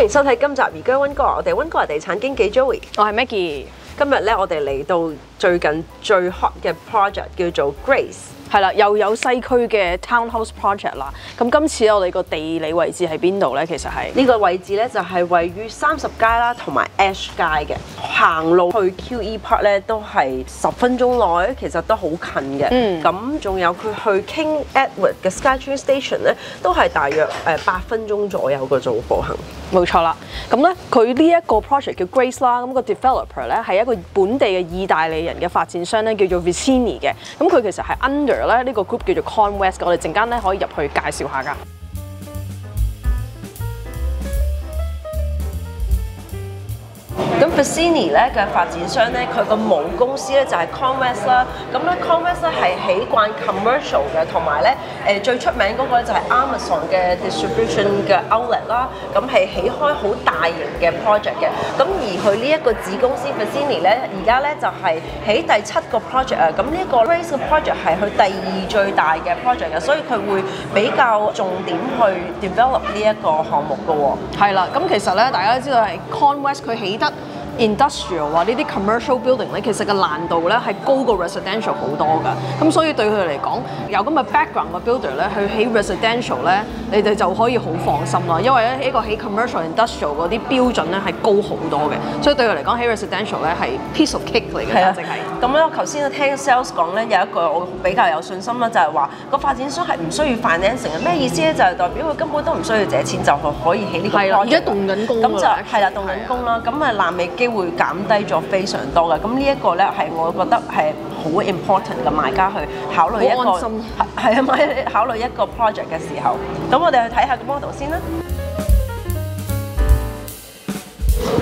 歡迎收睇今集而家温哥華，我哋温哥華地產經紀 Joey。我係 Maggie，今日咧，我哋嚟到最近最 hot 嘅 project 叫做 Grace。係啦，又有西區嘅 townhouse project 啦。咁今次我哋個地理位置喺邊度咧？其實係呢個位置咧就係位於三十街啦，同埋 Ash 街嘅。行路去 QE Park 咧都係十分鐘內，其實都好近嘅。嗯咁仲有佢去 King Edward 嘅 SkyTrain Station 咧，都係大約誒八分鐘左右嘅做步行。冇錯啦。咁咧，佢呢一個 project 叫 Grace 啦。咁個 developer 咧係一個本地嘅意大利人嘅發展商咧，叫做 Vicini 嘅。咁佢其實係 under 咧呢個 group 叫做 Conwest 嘅。我哋陣間咧可以入去介紹下㗎。咁 Vicini 咧嘅發展商咧，佢個母公司咧就係 Conwest 啦。咁咧 Conwest 咧係起慣 commercial 嘅，同埋咧誒最出名嗰個咧就係 Amazon 嘅 distribution 嘅 outlet 啦。咁係起開好大型嘅 project 嘅。咁而佢呢一個子公司 Vicini 咧，而家咧就係起第七個 project 啊。咁呢一個 Race 嘅 project 係佢第二最大嘅 project 嘅，所以佢會比較重點去 develop 呢一個項目嘅喎。係啦，咁其實咧，大家都知道係 Conwest 佢起得 up. Industrial 啊呢啲 commercial building 咧，其實個難度咧係高過 residential 好多㗎。咁所以對佢嚟講，有咁嘅 background 嘅 builder 咧，去起 residential 咧，你哋就可以好放心啦。因為咧呢個起 commercial industrial 嗰啲標準咧係高好多嘅，所以對佢嚟講起 residential 咧係 piece of cake 嚟嘅，係啊簡直係。咁咧，我頭先都聽 sales 講咧，有一句我比較有信心啦，就係話個發展商係唔需要 financing 嘅。咩意思咧？就係代表佢根本都唔需要借錢就可以起呢個係啦而家動緊工咁就啦係啦動緊工啦。咁啊，南美機會減低咗非常多嘅。咁呢一個咧係我覺得係好 important 嘅買家去考慮一個係係啊買考慮一個 project 嘅時候。咁我哋去睇下個 model 先啦。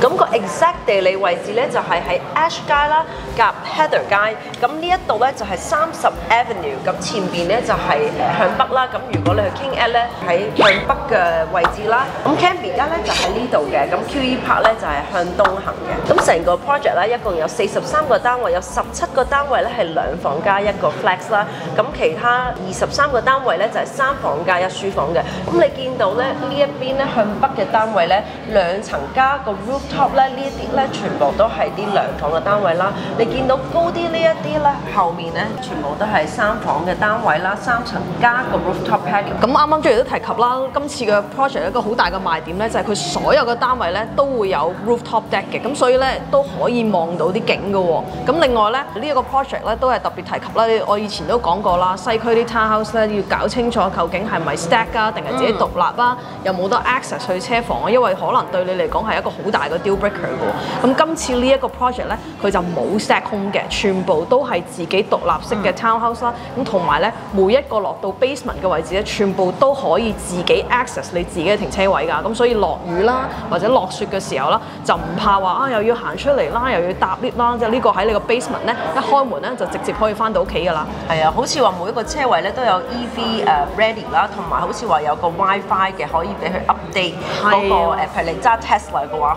咁個 exact 地理位置咧就係喺 Ash 街啦，夾 Heather 街。咁呢一度咧就係三十 Avenue，咁前邊咧就係向北啦。咁如果你去 King Ed 咧喺向北嘅位置啦，咁 c a m b y 街咧就喺呢度嘅，咁 QE Park 咧就係向東行嘅。咁成個 project 咧一共有四十三個單位，有十七個單位咧係兩房加一個 flex 啦。咁其他二十三個單位咧就係三房加一書房嘅。咁你見到咧呢一邊咧向北嘅單位咧兩層加個 rooftop 咧呢一啲咧全部都係啲兩房嘅單位啦。你見到高啲呢一啲咧後面咧全部都係三房嘅單位啦，三層加個 rooftop patio。咁啱啱 Jerry 都提及啦，今次嘅 project 一個好大嘅賣點咧，就係佢所有嘅單位咧都會有 rooftop deck 嘅，咁所以咧都可以望到啲景嘅喎。咁另外咧呢一個 project 咧都係特別提及啦，我以前都講過啦，西區啲 townhouse 咧要搞清楚究竟係咪 stack 啊，定係自己獨立啊，有冇得 access 去車房啊，因為可能對你嚟講係一個好大嘅 deal breaker 嘅喎。咁今次呢一個 project 咧，佢就冇 stack home 嘅，全部都係自己獨立式嘅 townhouse 啦。咁同埋咧，每一個落到 basement 嘅位置咧，全部都可以自己 access 你自己嘅停車位㗎。咁所以落雨啦，或者落雪嘅時候啦，就唔怕話啊又要行出嚟啦，又要搭 lift 啦。即係呢個喺你個 basement 咧，一開門咧就直接可以翻到屋企㗎啦。係啊，好似話每一個車位咧都有 EV 誒 ready 啦，同埋好似話有個 WiFi 嘅，可以俾佢 update 嗰、個係啊誒，譬如你揸 Tesla 嘅話，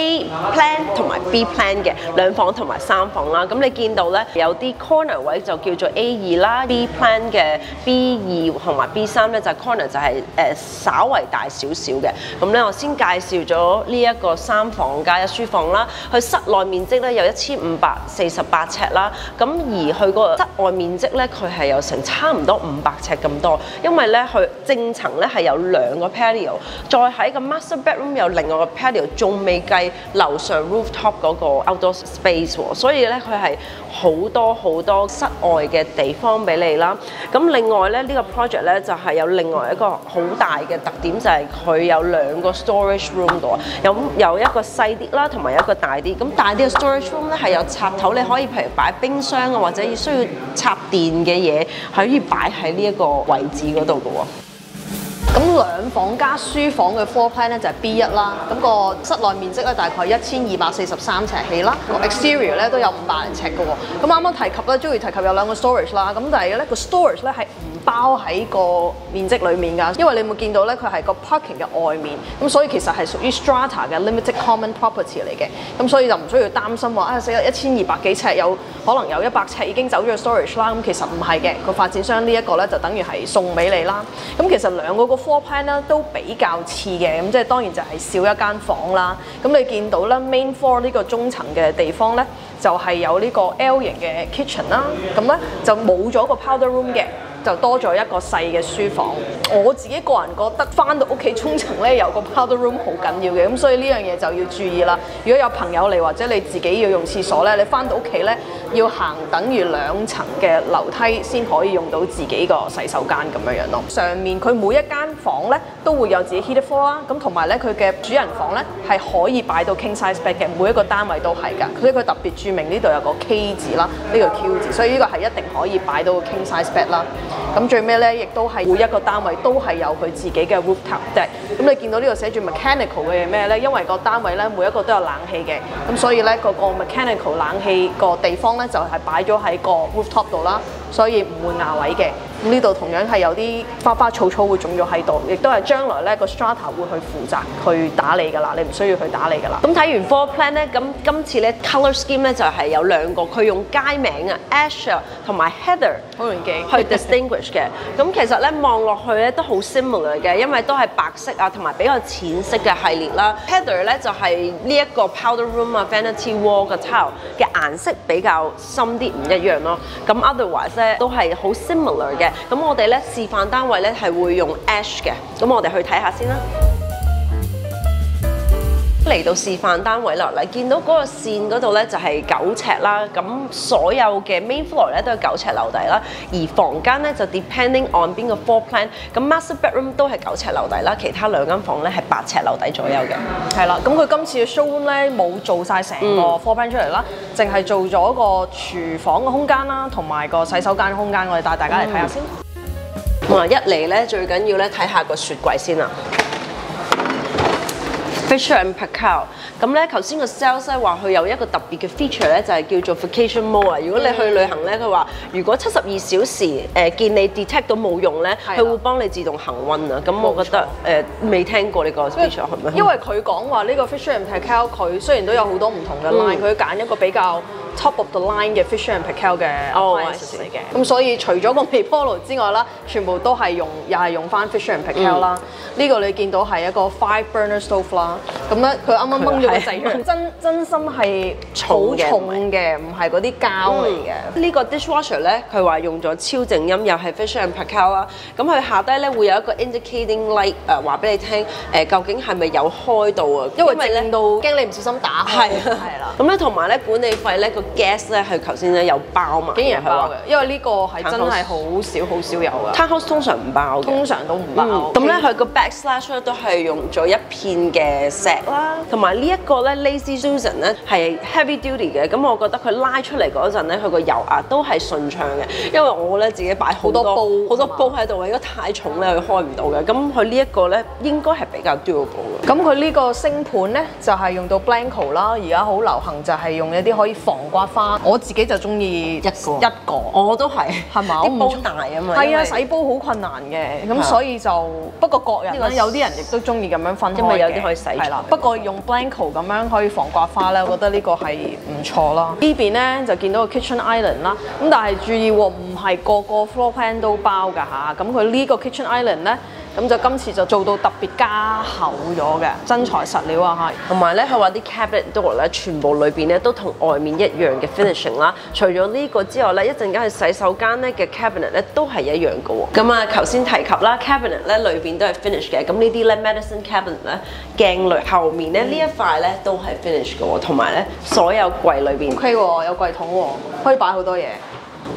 A plan 同埋 B plan 嘅兩房同埋三房啦，咁你見到咧有啲 corner 位就叫做 A 二啦，B plan 嘅 B 二同埋 B 三咧就 corner 就係、誒、稍為大少少嘅。咁咧我先介紹咗呢一個三房加一書房啦，佢室內面積咧有一千五百四十八尺啦，咁而佢個室外面積咧佢係有成差唔多五百尺咁多，因為咧佢正層咧係有兩個 patio，再喺個 master bedroom 有另外個 patio，仲未計樓上 rooftop 嗰個 outdoor space 喎，所以咧佢係好多好多室外嘅地方俾你啦。咁另外咧呢、呢個 project 咧就係、有另外一個好大嘅特點，就係、佢有兩個 storage room 嘅喎，有一個細啲啦，同埋一個大啲。咁大啲嘅 storage room 咧係有插頭，你可以譬如擺冰箱啊，或者要需要插電嘅嘢，可以擺喺呢一個位置嗰度嘅喎。兩房加書房嘅 floor plan 咧就係 B 一啦，咁、個室內面積咧大概一千二百四十三尺起啦，個 exterior 咧都有五百零尺嘅喎。咁啱啱提及咧，Joey 提及有兩個 storage 啦，咁但係咧個 storage 咧係唔包喺個面積裡面㗎，因為你有冇見到咧佢係個 parking 嘅外面，咁所以其實係屬於 strata 嘅 limited common property 嚟嘅，咁所以就唔需要擔心話啊死啦一千二百幾尺有可能有一百尺已經走咗去 storage 啦，咁其實唔係嘅，個發展商呢一個咧就等於係送俾你啦。咁其實兩個個 floor plan 咧都比較似嘅，咁即係當然就係少一間房啦。咁你見到咧 main floor 呢個中層嘅地方咧，就係、有呢個 L 型嘅 kitchen 啦，咁咧就冇咗個 powder room 嘅。就多咗一個細嘅書房。我自己個人覺得翻到屋企沖層咧有個 powder room 好緊要嘅，咁所以呢樣嘢就要注意啦。如果有朋友嚟或者你自己要用廁所咧，你翻到屋企咧要行等於兩層嘅樓梯先可以用到自己個洗手間咁樣樣咯。上面佢每一間房咧都會有自己 heated floor 啦，咁同埋咧佢嘅主人房咧係可以擺到 king size bed 嘅，每一個單位都係㗎。所以佢特別注明呢度有個 K 字啦，呢、個 Q 字，所以呢個係一定可以擺到 king size bed 啦。咁最尾咧，亦都係每一個單位都係有佢自己嘅 rooftop deck。咁你見到呢度寫住 mechanical 嘅係咩咧？因為個單位咧每一個都有冷氣嘅，咁所以咧個個 mechanical 冷氣個地方咧就係擺咗喺個 rooftop 度啦，所以唔會牙位嘅。咁呢度同樣係有啲花花草草會種咗喺度，亦都係將來咧個 strata 會去負責去打理㗎啦，你唔需要去打理㗎啦。咁睇完 floor plan 咧，咁今次咧 colour scheme 咧就係有兩個，佢用街名啊 Asher 同埋 Heather 好容易記去 distinguish 嘅。咁其實咧望落去咧都好 similar 嘅，因為都係白色啊同埋比較淺色嘅系列啦。Heather 咧就係呢一個 powder room 啊 vanity wall 嘅 tile 嘅顏色比較深啲，唔一樣咯。咁 otherwise 都係好 similar 嘅。咁我哋咧示範單位咧係會用 ash 嘅，咁我哋去睇下先啦。嚟到示範單位啦，嗱見到嗰個線嗰度咧就係九尺啦，咁所有嘅 main floor 咧都係九尺樓底啦，而房間咧就 depending on 邊個 floor plan，咁 master bedroom 都係九尺樓底啦，其他兩間房咧係八尺樓底左右嘅。係啦，咁佢今次嘅 showroom 咧冇做晒成個 floor plan 出嚟啦，淨係做咗個廚房嘅空間啦，同埋個洗手間嘅空間，我哋帶大家嚟睇下先。哇！一嚟咧最緊要咧睇下個雪櫃先啦。Fisher and Paykel，咁咧頭先個 sales 咧話佢有一個特別嘅 feature 咧，就係叫做 vacation mode 啊。如果你去旅行咧，佢話如果七十二小時誒、呃、見你 detect 到冇用咧，佢會幫你自動恆温啊。咁我覺得誒未、聽過呢個 feature 係咪？因為佢講話呢個 Fisher and Paykel 佢雖然都有好多唔同嘅 line，佢揀、一個比較 top of the line 嘅 Fisher and Paykel 嘅哦 I appliances see 嚟嘅。咁所以除咗個微波爐之外啦，全部都係用又係用翻 Fisher and Paykel 啦。呢、個你見到係一個 five burner stove 啦。咁咧佢啱啱掹咗個掣出嚟，真真心係好重嘅，唔係嗰啲膠嚟嘅。呢個 dishwasher 咧，佢話用咗超靜音，又係 Fisher and Paykel 啦。咁佢下低咧會有一個 indicating light，誒話俾你聽，誒、究竟係咪有開到啊？因為咧靜到驚你唔小心打開。係係啦。咁咧同埋咧管理費咧個 gas 咧，佢頭先咧有包嘛，竟然係包嘅，因為呢個係真係好少好少有嘅。Townhouse 通常唔包嘅。通常都唔包。嗯咁咧佢個 backslash 咧都係用咗一片嘅石啦，同埋呢一個咧 Lazy Susan 咧係 heavy duty 嘅，咁我覺得佢拉出嚟嗰陣咧，佢個油壓都係順暢嘅，因為我咧自己擺好多煲好多煲喺度，如果太重咧佢開唔到嘅，咁佢呢一個咧應該係比較 durable 嘅。咁佢呢個星盤咧就係、用到 Blanco 啦，而家好流行就係用一啲可以防刮花。我自己就中意一個。一個。我都係，係嘛？啲煲大啊嘛，係啊，洗煲好困難嘅，咁所以就不過各人啦，有啲人亦都中意咁樣分開嘅。因為有啲可以洗係啦。不過用 Blanco 咁樣可以防刮花咧，我覺得呢個係唔錯啦。呢邊咧就見到個 kitchen island 啦，咁但係注意喎，唔係個個 floor plan 都包㗎吓。咁佢呢個 kitchen island 咧，咁就今次就做到特別加厚咗嘅，真材實料啊嚇。同埋咧，佢話啲 cabinet door 咧，全部裏邊咧都同外面一樣嘅 finishing 啦。除咗呢個之外咧，一陣間去洗手間咧嘅 cabinet 咧都係一樣嘅喎。咁啊，頭先提及啦，cabinet 咧裏邊都係 finish 嘅。咁呢啲咧 medicine cabinet 咧鏡類後面咧呢一塊咧都係 finish 嘅喎，同埋咧所有櫃裏邊 OK 喎，有櫃桶喎，可以擺好多嘢。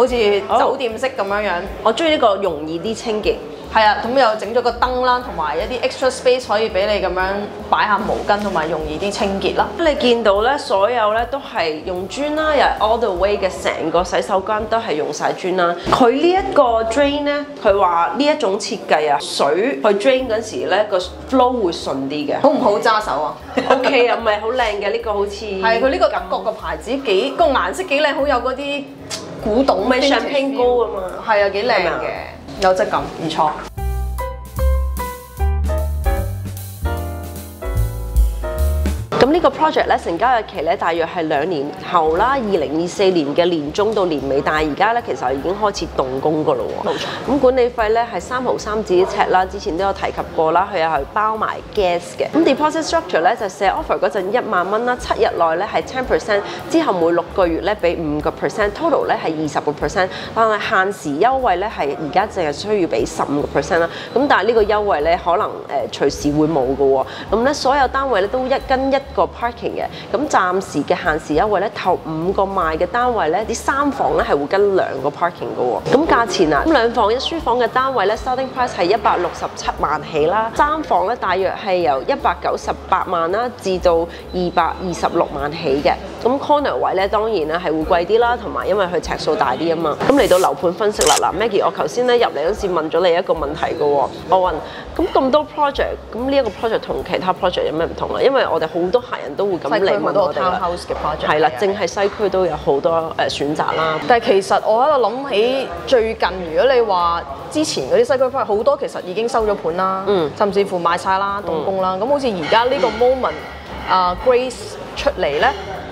好似哦酒店式咁樣樣。我中意呢個容易啲清潔。係啊，咁又整咗個燈啦，同埋一啲 extra space 可以俾你咁樣擺下毛巾，同埋容易啲清潔啦。你見到咧，所有咧都係用磚啦，又係 all the way 嘅成個洗手間都係用晒磚啦。佢呢一個 drain 咧，佢話呢一種設計啊，水去 drain 嗰時咧個 flow 會順啲嘅。好唔好揸手啊？OK 啊，唔係好靚嘅呢個好似係佢呢個感覺個牌子幾個顏色幾靚，好有嗰啲古董咩？香檳膏啊嘛，係啊，幾靚嘅，有質感，唔錯。咁呢個 project 咧成交日期咧大約係兩年後啦，二零二四年嘅年中到年尾，但係而家咧其實已經開始動工噶咯喎。冇錯咁管理費咧係三毫三至一尺啦，之前都有提及過啦，佢又係包埋 gas 嘅。咁 deposit structure 咧就寫 offer 嗰陣一萬蚊啦，七日內咧係 ten percent，之後每六個月咧俾五個 percent，total 咧係二十個 percent，但係限時優惠咧係而家淨係需要俾十五個 percent 啦。咁但係呢個優惠咧可能誒、呃、隨時會冇噶喎。咁咧所有單位咧都一跟一個 parking 嘅。咁暫時嘅限時優惠咧，頭五個賣嘅單位咧，啲三房咧係會跟兩個 parking 嘅喎。咁價錢啊，咁兩房一書房嘅單位咧，starting price 係一百六十七萬起啦，三房咧大約係由一百九十八萬啦至到二百二十六萬起嘅。咁 corner 位咧當然咧係會貴啲啦，同埋因為佢尺數大啲啊嘛。咁嚟到樓盤分析啦，嗱 Maggie，我頭先咧入嚟嗰時問咗你一個問題嘅喎，我問咁咁多 project，咁呢一個 project 同其他 project 有咩唔同啊？因為我哋好多客人都會咁西區好多嚟問我哋啦。townhouse 嘅 project 係啦係啊，淨係西區都有好多誒選擇啦。但係其實我喺度諗起最近，如果你話之前嗰啲西區 project 好多其實已經收咗盤啦，嗯甚至乎賣晒啦、動工啦。咁、好似而家呢個 moment 啊、Grace 出嚟咧，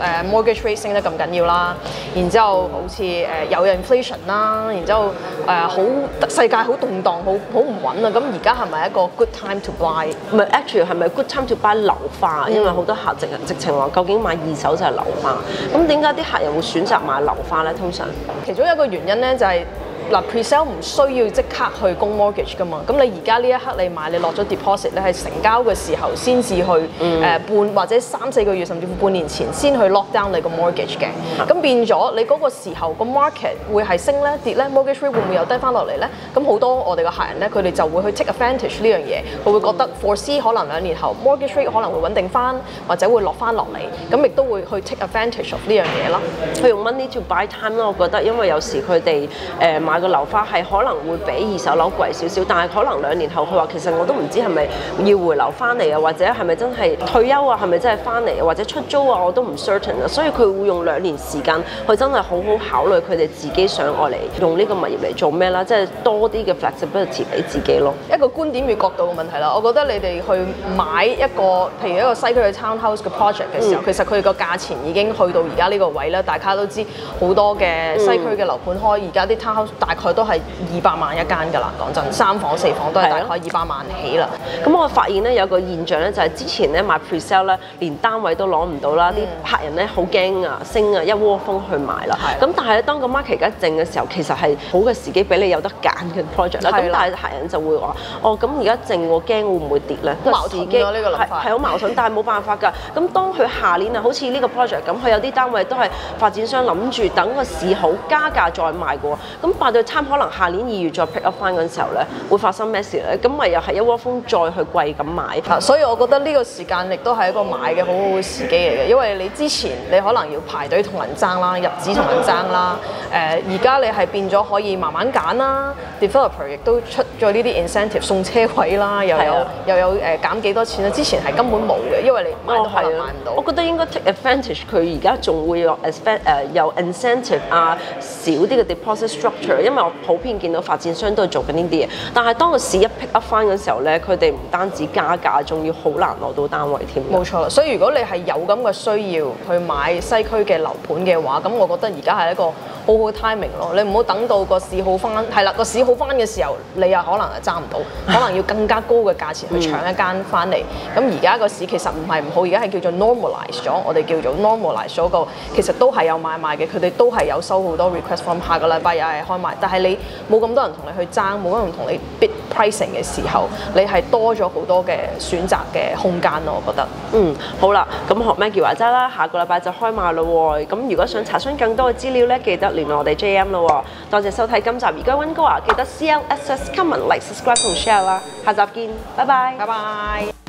誒 mortgage rate 升得咁緊要啦，然之後好似誒有 inflation 啦，然之後誒好世界好動盪，好好唔穩啊！咁而家係咪一個 good time to buy？唔係 actually 係咪 good time to buy 樓花？因為好多客直直情話，究竟買二手就係樓花。咁點解啲客人會選擇買樓花咧？通常其中一個原因咧就係、嗱 pre-sale 唔需要即刻去供 mortgage 噶嘛，咁你而家呢一刻你買你落咗 deposit 你係成交嘅時候先至去誒、呃半或者三四個月甚至乎半年前先去 lock down 你個 mortgage 嘅，咁變咗你嗰個時候個 market 會係升咧跌咧，mortgage rate 會唔會又低翻落嚟咧？咁好多我哋嘅客人咧佢哋就會去 take advantage 呢樣嘢，佢會覺得 foresee 可能兩年後 mortgage rate 可能會穩定翻或者會落翻落嚟，咁亦都會去 take advantage of 呢樣嘢啦。佢用 money to buy time 啦，我覺得，因為有時佢哋誒買個樓花係可能會比二手樓貴少少，但係可能兩年後佢話其實我都唔知係咪要回流翻嚟啊，或者係咪真係退休啊，係咪真係翻嚟啊，或者出租啊，我都唔 certain 啊，所以佢會用兩年時間去真係好好考慮佢哋自己想愛嚟用呢個物業嚟做咩啦，即係多啲嘅 flexibility 俾自己咯。一個觀點與角度嘅問題啦，我覺得你哋去買一個譬如一個西區嘅 townhouse 嘅 project 嘅時候，嗯其實佢哋個價錢已經去到而家呢個位啦。大家都知好多嘅西區嘅樓盤開，而家啲 townhouse 大概都係二百萬一間㗎啦。講真，三房四房都係大概二百萬起啦。咁我發現咧有個現象咧，就係之前咧買 pre-sale 咧，連單位都攞唔到啦，啲、客人咧好驚啊，升啊，一窩蜂去買啦。咁但係咧，當個 market 而家靜嘅時候，其實係好嘅時機俾你有得揀嘅 project 啦。咁但係客人就會話：哦，咁而家靜我，驚會唔會跌咧？矛盾時機㗎呢個諗法係係好矛盾，但係冇辦法㗎。咁當佢下年啊，好似呢個 project 咁，佢有啲單位都係發展商諗住等個市好加價再賣嘅喎。咁到 time 可能下年二月再 pick up 翻嗰陣時候咧，會發生咩事咧？咁咪又係一窩蜂再去貴咁買。啊，所以我覺得呢個時間亦都係一個買嘅好好嘅時機嚟嘅，因為你之前你可能要排隊同人爭啦，入紙同人爭啦，誒而家你係變咗可以慢慢揀啦，developer 亦都出咗呢啲 incentive 送車位啦，又有又有誒減幾多錢啦，之前係根本冇嘅，因為你買都可能買唔到。我覺得應該 take advantage，佢而家仲會有誒有 incentive 啊，少啲嘅 deposit structure，因為我普遍見到發展商都係做緊呢啲嘢。但係當個市一 pick up 翻嘅時候咧，佢哋唔單止加價，仲要好難攞到單位添。冇錯啦，所以如果你係有咁嘅需要去買西區嘅樓盤嘅話，咁我覺得而家係一個好好 timing 咯。你唔好等到個市好翻，係啦，個市好翻嘅時候，你又可能係爭唔到，可能要更加高嘅價錢去搶一間翻嚟。咁而家個市其實唔係唔好，而家係叫做 normalize 咗，我哋叫做 normalize 咗個，其實都係有買賣嘅，佢哋都係有收好多 request from 下個禮拜又係開賣，但係你冇咁多人同你去爭，冇咁多人同你 bid pricing 嘅時候，你係多咗好多嘅選擇嘅空間咯，我覺得。嗯，好啦，咁學 Maggie 話齋啦，下個禮拜就開賣咯喎。咁如果想查詢更多嘅資料咧，記得聯絡我哋 JM 咯喎。多謝收睇今集而家温哥華，記得 CLSS comment like subscribe 同 share 啦。下集見，拜拜。拜拜。